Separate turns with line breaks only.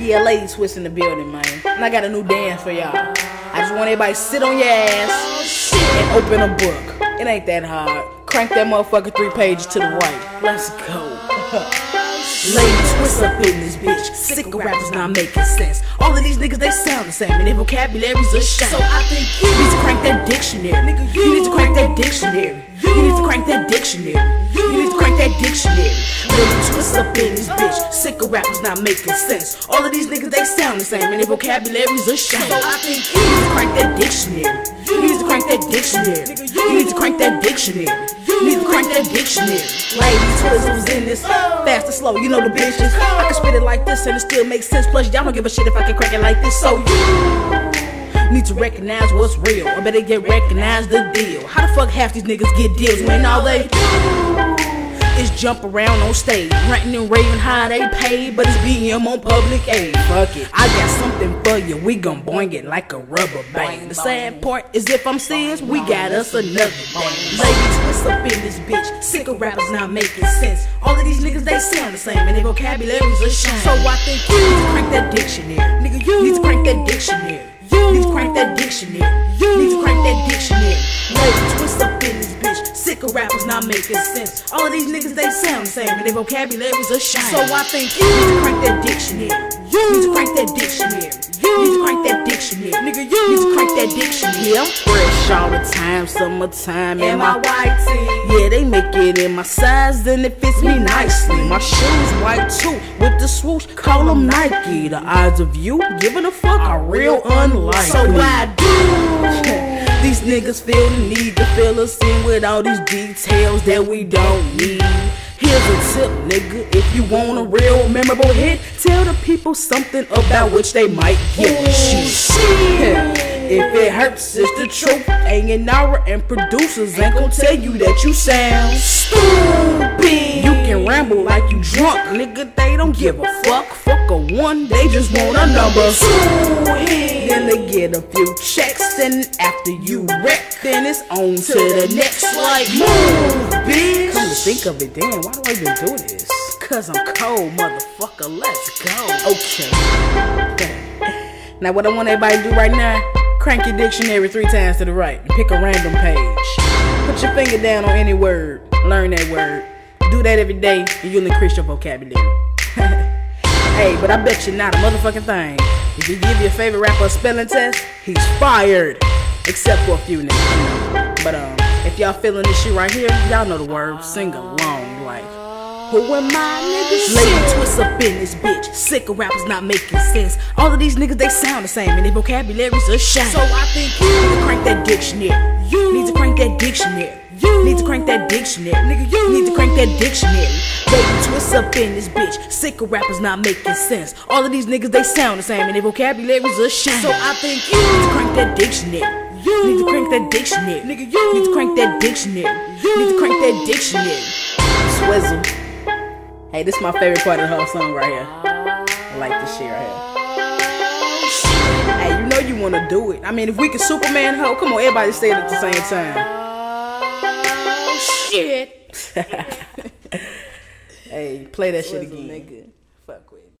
Yeah, Lady Twist in the building, man. And I got a new dance for y'all. I just want everybody to sit on your ass and open a book. It ain't that hard. Crank that motherfucker three pages to the right. Let's go. Ladies, twist up in this bitch. Sick of rappers not making sense. All of these niggas, they sound the same, and their vocabulary's a shame. So I think you need to crank that dictionary. Nigga, you need to crank that dictionary. You need to crank that dictionary. You need to crank that dictionary. Lady Twist up in this bitch. Sick of rappers not making sense. All of these niggas, they sound the same, and their vocabulary's a shame. So I think you need to crank that dictionary. You need to crank that dictionary. You need to crank that dictionary. You need to crank that dictionary. Lady Twizzles in this. Fast or slow, you know the bitches. I can spit it like this and it still makes sense. Plus, y'all don't give a shit if I can crack it like this. So you need to recognize what's real. Or better get recognized the deal. How the fuck half these niggas get deals when all they do jump around on stage, ranting and raving how they pay, but it's BM on public aid. Fuck it, I got something for you. We gon' boing it like a rubber band. The sad part is if I'm serious, we got us another thing. Ladies, twist up in this bitch. Sick of rappers not making sense. All of these niggas they sound the same, and their vocabulary's a shame. So I think you need to crank that dictionary, nigga. You need to crank that dictionary. You need to crank that dictionary. Sick of rappers not making sense. All of these niggas they sound the same, and their vocabulary's a shame. So I think you need to crank that dictionary. You need to crank that dictionary. You need to crank that dictionary. Nigga, you need to crank that dictionary. I'm fresh all the time, summertime, and my white tee. Yeah, they make it in my size, and it fits me nicely. My shoes white too, with the swoosh, call them Nike. The odds of you giving a fuck are real unlikely. So I do. These niggas feel the need to fill us in with all these details that we don't need. Here's a tip, nigga. If you want a real memorable hit, tell the people something about which they might get shit. If it hurts, it's the truth. A&R and producers ain't gon' tell you that you sound stupid. You can ramble like you drunk, nigga. They don't give a fuck. Fuck a one, they just want a number. Then they get a few checks, and after you wreck, then it's on to the next. Like move, bitch. Come to think of it, damn, why do I even do this? Cause I'm cold, motherfucker. Let's go. Okay. Now what I want everybody to do right now, crank your dictionary three times to the right pick a random page. Put your finger down on any word, learn that word. Do that every day and you'll increase your vocabulary. hey, but I bet you not a motherfucking thing. If you give your favorite rapper a spelling test, he's fired. Except for a few niggas. But um, if y'all feeling this shit right here, y'all know the word. Sing along like. Who am I, niggas? Lady Twist up in this bitch. Sick of rappers not making sense. All of these niggas, they sound the same, and their vocabulary's a shame. So I think you need to crank that dictionary. You need to crank that dictionary. You need to crank that dictionary. Nigga, you need to crank that dictionary. Lady Twist up in this bitch. Sick of rappers not making sense. All of these niggas, they sound the same, and their vocabulary's a shame. So I think you need to crank that dictionary. You need to crank that dictionary. Nigga, you need to crank that dictionary. You need to crank that dictionary. Swizzle. Hey, this is my favorite part of the whole song right here. I like this shit right here. Hey, you know you wanna do it. I mean, if we can Superman ho, come on, everybody say it at the same time. Shit. hey, play that shit again.